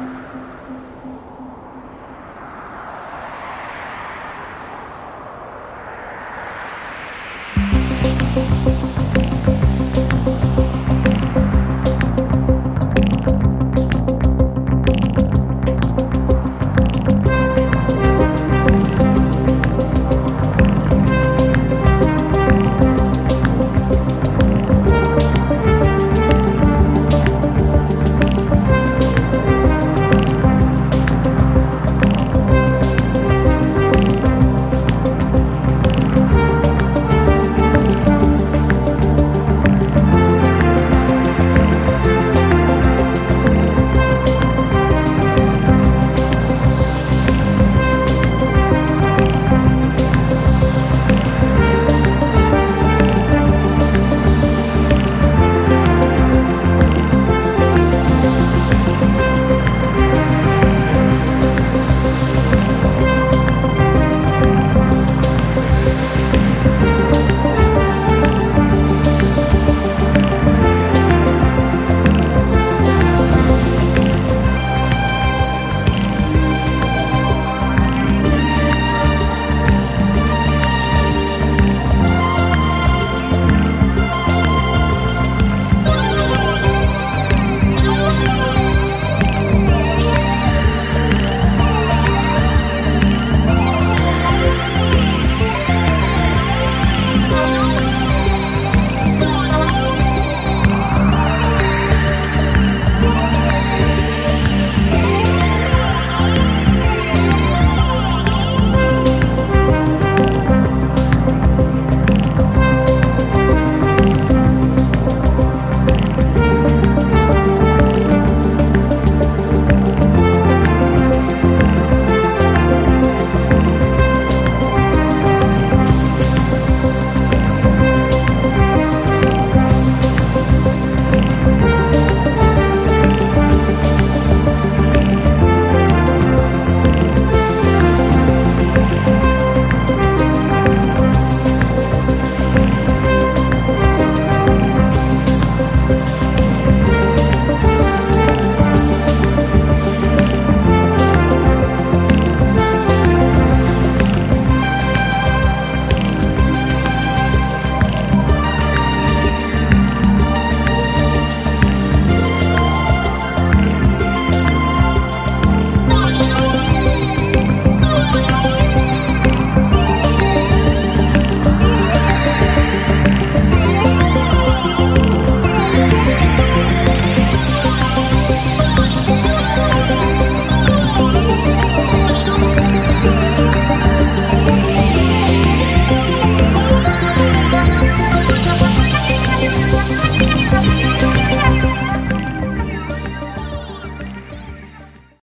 フフフフ。